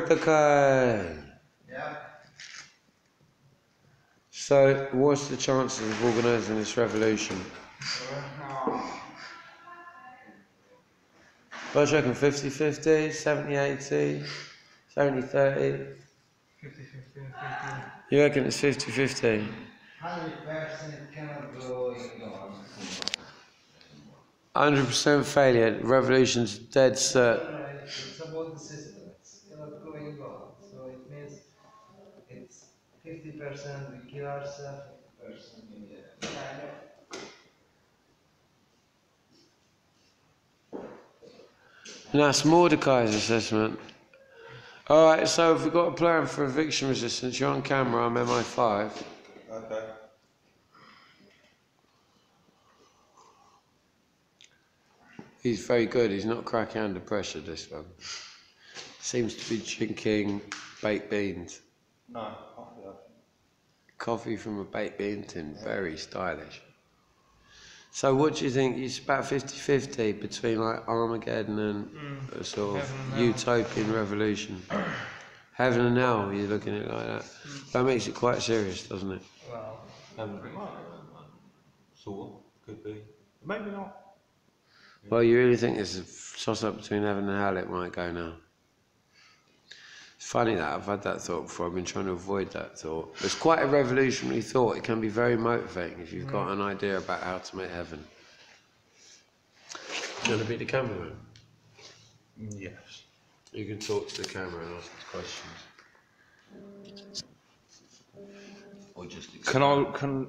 Kai. Yeah. So, what's the chances of organising this revolution? Well, I reckon 50 50, 70 80, 70 30. 50 50 50. You reckon it's 50 50? Hundred percent cannot go ignored. 100% failure, revolution's dead cert. It's about the system. It's cannot go in God. So it means it's 50% we kill ourselves, 50% we uh, kind. And that's Mordecai's assessment. Alright, so if we've got a plan for eviction resistance, you're on camera, I'm MI5. Okay. He's very good, he's not cracking under pressure, this one. Seems to be drinking baked beans. No, after that. Coffee from a baked bean tin, very stylish. So what do you think? It's about 50-50 between like Armageddon and a sort of Heaven and hell. utopian revolution. Heaven and hell, you're looking at it like that. That makes it quite serious, doesn't it? Well, Um, sort of, could be. Maybe not. Well, you really think there's a toss up between heaven and hell? It might go now. It's funny that I've had that thought before. I've been trying to avoid that thought. It's quite a revolutionary thought. It can be very motivating if you've got mm. an idea about how to make heaven. Do you want to be the cameraman? Yes. You can talk to the camera and ask questions. Or just Can I, can,